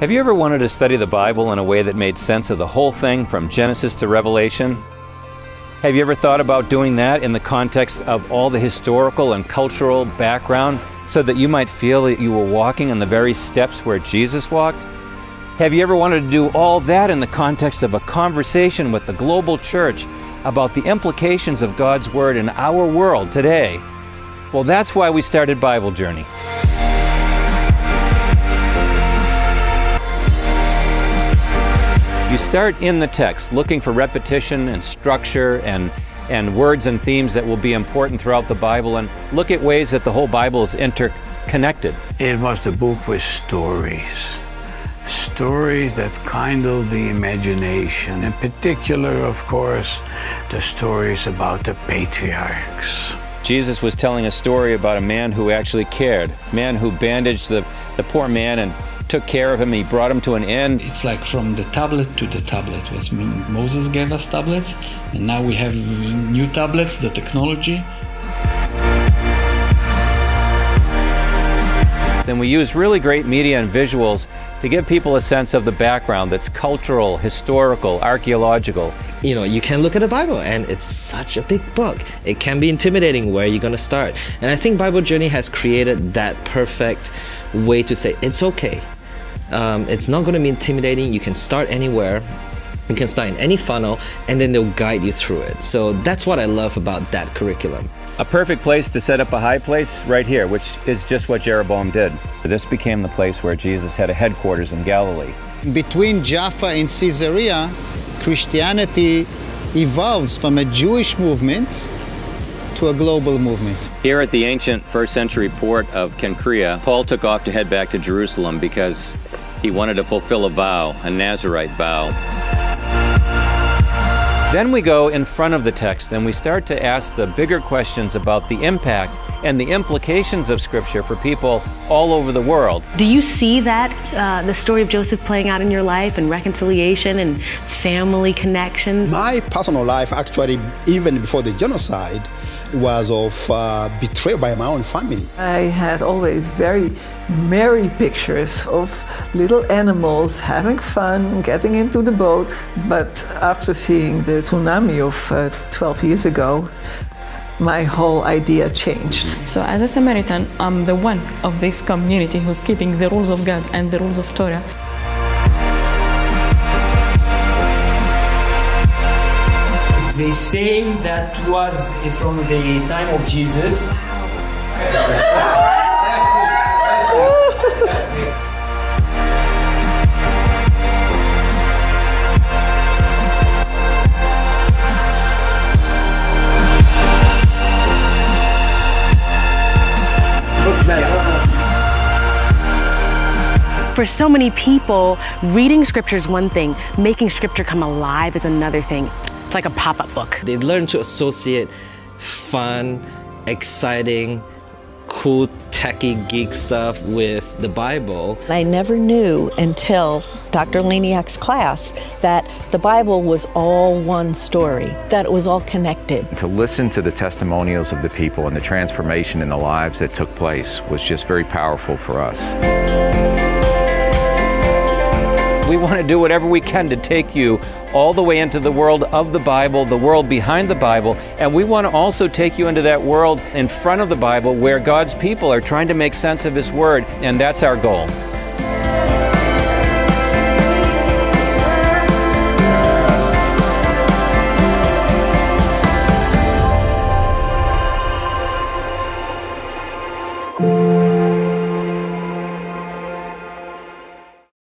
Have you ever wanted to study the Bible in a way that made sense of the whole thing from Genesis to Revelation? Have you ever thought about doing that in the context of all the historical and cultural background so that you might feel that you were walking on the very steps where Jesus walked? Have you ever wanted to do all that in the context of a conversation with the global church about the implications of God's Word in our world today? Well, that's why we started Bible Journey. You start in the text looking for repetition and structure and, and words and themes that will be important throughout the Bible and look at ways that the whole Bible is interconnected. It was the book with stories. Stories that kindle the imagination. In particular, of course, the stories about the patriarchs. Jesus was telling a story about a man who actually cared, a man who bandaged the, the poor man and took care of him. He brought him to an inn. It's like from the tablet to the tablet. As Moses gave us tablets, and now we have new tablets, the technology. And we use really great media and visuals to give people a sense of the background that's cultural, historical, archaeological. You know, you can look at the Bible and it's such a big book. It can be intimidating where you're going to start. And I think Bible Journey has created that perfect way to say it's okay. Um, it's not going to be intimidating. You can start anywhere. You can start in any funnel, and then they'll guide you through it. So that's what I love about that curriculum. A perfect place to set up a high place right here, which is just what Jeroboam did. This became the place where Jesus had a headquarters in Galilee. Between Jaffa and Caesarea, Christianity evolves from a Jewish movement to a global movement. Here at the ancient first century port of Cenchrea, Paul took off to head back to Jerusalem because he wanted to fulfill a vow, a Nazarite vow. Then we go in front of the text and we start to ask the bigger questions about the impact and the implications of Scripture for people all over the world. Do you see that, uh, the story of Joseph playing out in your life and reconciliation and family connections? My personal life, actually, even before the genocide, was of uh, betrayal by my own family. I had always very merry pictures of little animals having fun, getting into the boat. But after seeing the tsunami of uh, 12 years ago, my whole idea changed. So, as a Samaritan, I'm the one of this community who's keeping the rules of God and the rules of Torah. They say that was from the time of Jesus. For so many people, reading scripture is one thing, making scripture come alive is another thing. It's like a pop up book. They learn to associate fun, exciting, cool, techie, geek stuff with the Bible. I never knew until Dr. Laniak's class that the Bible was all one story, that it was all connected. To listen to the testimonials of the people and the transformation in the lives that took place was just very powerful for us. We want to do whatever we can to take you all the way into the world of the Bible, the world behind the Bible, and we want to also take you into that world in front of the Bible where God's people are trying to make sense of His Word, and that's our goal.